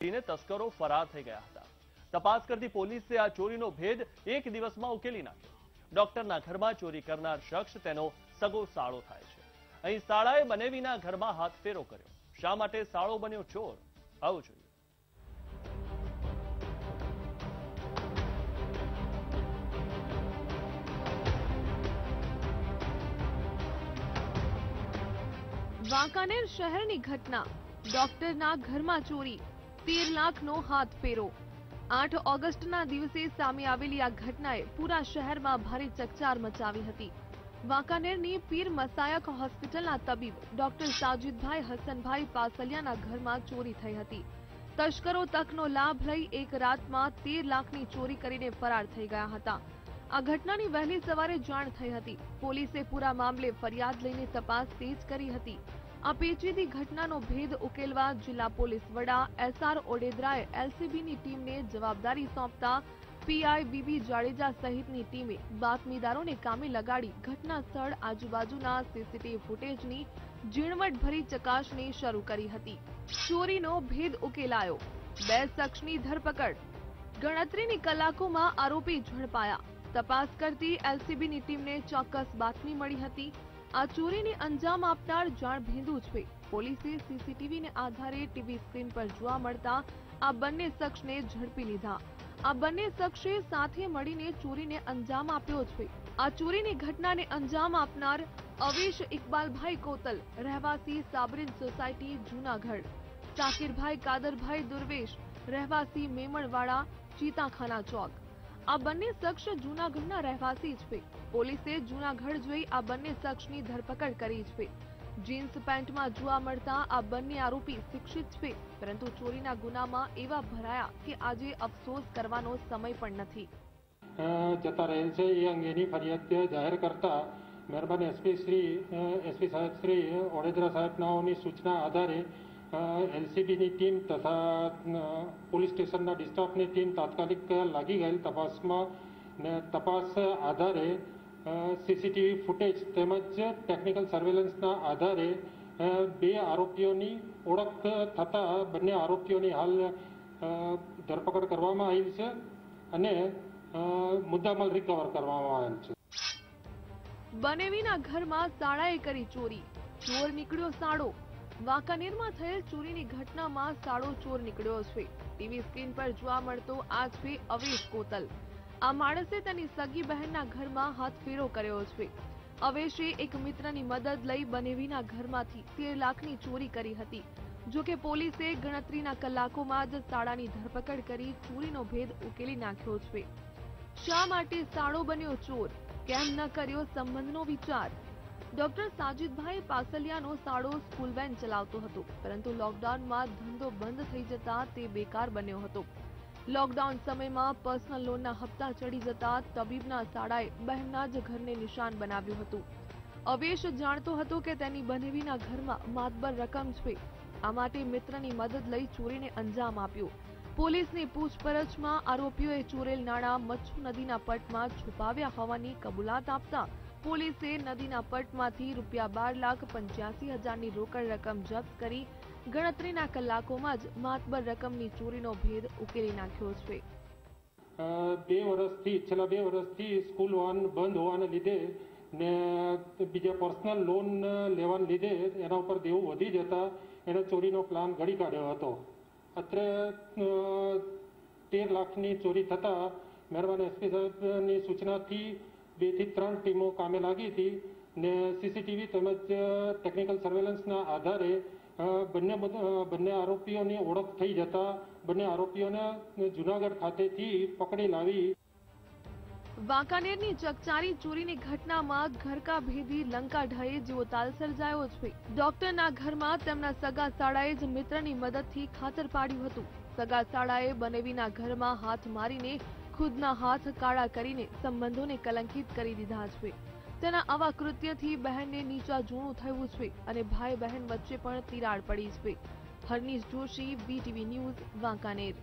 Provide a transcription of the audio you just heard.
ચોરીને તસ્કરો ફરાર થઈ ગયા હતા. તપાસ કરતી પોલીસે આ ચોરીનો ભેદ એક દિવસમાં ઉકેલી નાખ્યો. ડોક્ટરના ઘરમાં ચોરી કરનાર શખ્સ તેનો સગો સાળો થાય છે. અહીં સાળાએ બનેવીના ઘરમાં હાથ કર્યો. શા માટે સાળો બન્યો ચોર? આવું જોઈએ. વાંકાનેર શહેરની ઘટના. ડોક્ટરના ઘરમાં ચોરી. તેર લાખનો હાથ ફેરો. આઠ ઓગસ્ટના દિવસે સામે આવેલી આ ઘટનાએ પૂરા શહેરમાં ભારે ચકચાર મચાવી હતી. વાંકાનેરની પીર મસાયક હોસ્પિટલના તબીબ ડોક્ટર સાજિદભાઈ હસનભાઈ પાસલિયાના ઘરમાં ચોરી થઈ હતી. તસ્કરો તકનો લાભ લઈ એક રાતમાં તેર લાખની ચોરી કરીને ફરાર થઈ ગયા હતા. આ ઘટનાની વહેલી સવારે જાણ થઈ હતી. પોલીસે પૂરા મામલે ફરિયાદ લઈને તપાસ તેજ કરી હતી. આ પેચીદી ઘટનાનો ભેદ ઉકેલવા જિલ્લા પોલીસ વડા એસઆર ઓડેદરાએ એલસીબીની ટીમને જવાબદારી સોંપતા પીઆઈ બીબી જાડેજા સહિતની ટીમે બાતમીદારોને કામે લગાડી ઘટના આજુબાજુના સીસીટીવી ફૂટેજની ઝીણવટભરી ચકાસણી શરૂ કરી હતી. ચોરીનો ભેદ ઉકેલાયો. બે શખ્સની ધરપકડ. ગણતરીની કલાકોમાં આરોપી ઝડપાયા. તપાસ કરતી એલસીબીની ટીમને ચોક્કસ બાતમી મળી હતી. આ ચોરીને અંજામ આપનાર જાણ ભેંદુ છે. પોલીસે સીસીટીવીને આધારે ટીવી સ્ક્રીન પર જોવા મળતા આ બંને શખ્સને ઝડપી લીધા. આ બંને શખ્સે સાથે મળીને ચોરીને અંજામ આપ્યો છે. આ ચોરીની ઘટનાને અંજામ આપનાર અવેશ ઇકબાલભાઈ કોતલ, રહેવાસી સાબરીન સોસાયટી, જૂનાગઢ. શાકિરભાઈ કાદરભાઈ દુર્વેશ, રહેવાસી મેમણવાડા, ચીતાખાના ચોક. આ બંને શખ્સ જૂનાગઢના રહેવાસી છે. પોલીસે જૂનાગઢ જોઈ આ બંને શખ્સની ધરપકડ કરી છે. જીન્સ પેન્ટમાં જોવા મળતા આ બંને આરોપી શિક્ષિત છે, પરંતુ ચોરીના ગુનામાં એવા ભરાયા કે આજે અફસોસ કરવાનો સમય પણ નથી. જતા રહેલ છે. એ અંગેની ફરિયાદ જાહેર કરતા મહેરબાન એસપી શ્રી એસપી સાહેબ શ્રી ઓડેદરા સાહેબનાઓની સૂચના આધારે એલસીબીની ટીમ તથા પોલીસ સ્ટેશનના ડિસ્ટાફની ટીમ તાત્કાલિક લાગી ગયેલ તપાસમાં ને તપાસ આધારે સીસીટીવી ફૂટેજ તેમજ ટેકનિકલ સર્વેલન્સના આધારે બે આરોપીઓની ઓળખ થતાં બંને આરોપીઓની હાલ ધરપકડ કરવામાં આવી છે અને મુદ્દામાલ રિકવર કરવામાં આવેલ છે. બનેવીના ઘરમાં સાળાએ કરી ચોરી. ચોર નીકળ્યો સાળો વાંકાનેરમાં થયેલ ચોરીની ઘટનામાં સાડો ચોર નીકળ્યો છે ટીવી સ્ક્રીન પર જોવા મળતો આ છે અવેશ કોતલ. આ માણસે તેની સગી બહેનના ઘરમાં હાથ ફેરો કર્યો છે અવેશે એક મિત્રની મદદ લઈ બનેવીના ઘરમાંથી તેર લાખની ચોરી કરી હતી. જો કે પોલીસે ગણતરીના કલાકોમાં જ સાડાની ધરપકડ કરી ચોરીનો ભેદ ઉકેલી નાખ્યો છે. શા માટે સાડો બન્યો ચોર? કેમ ન કર્યો સંબંધનો વિચાર? ડોક્ટર સાજીદભાઈ પાસલિયાનો સાડો સ્કૂલ વેન ચલાવતો હતો, પરંતુ લોકડાઉનમાં ધંધો બંધ થઈ જતા તે બેકાર બન્યો હતો. લોકડાઉન સમયમાં પર્સનલ લોનના હપ્તા ચડી જતા તબીબના સાડાએ બહેનના જ ઘરને નિશાન બનાવ્યું હતું. અવેશ જાણતો હતો કે તેની બનેવીના ઘરમાં માતબર રકમ છે, આ માટે મિત્રની મદદ લઈ ચોરીને અંજામ આપ્યો. પોલીસની પૂછપરછમાં આરોપીઓએ ચોરેલ નાણાં મચ્છુ નદીના પટમાં છુપાવ્યા હોવાની કબૂલાત આપતા પોલીસે નદીના પટમાંથી રૂપિયા બાર લાખ પંચ્યાસી હજારની રોકડ રકમ જપ્ત કરી ગણતરીના કલાકોમાં જ માતબર રકમની ચોરીનો ભેદ ઉકેલી નાખ્યો છે. બે વર્ષથી, છેલ્લા બે વર્ષથી સ્કૂલ વાન બંધ હોવાને લીધે ને બીજા પર્સનલ લોન લેવાને લીધે એના ઉપર દેવું વધી જતા એણે ચોરીનો પ્લાન ઘડી કાઢ્યો હતો. અત્રે તેર લાખની ચોરી થતાં મહેરબાન એસપી સાહેબની સૂચનાથી બેથી ત્રણ ટીમો કામે લાગી હતી ને સીસીટીવી તેમજ ટેકનિકલ સર્વેલન્સના આધારે બંને બંને આરોપીઓની ઓળખ થઈ જતા બંને આરોપીઓને જુનાગઢ ખાતેથી પકડી લાવી. વાંકાનેરની ચકચારી ચોરીની ઘટનામાં ઘરકા ભેદી લંકા ઢહે જેવો તાલ સર્જાયો છે. ડોક્ટરના ઘરમાં તેમના સગા સાળાએ જ મિત્રની મદદથી ખાતર પાડ્યું હતું. સગા સાળાએ બનેવીના ઘરમાં હાથ મારીને ખુદના હાથ કાળા કરીને સંબંધોને કલંકિત કરી દીધા છે. તેના આવા કૃત્યથી બહેનને નીચા જૂણું થયું છે અને ભાઈ બહેન વચ્ચે પણ તિરાડ પડી છે. Harnish Joshi BTV news Wankaner.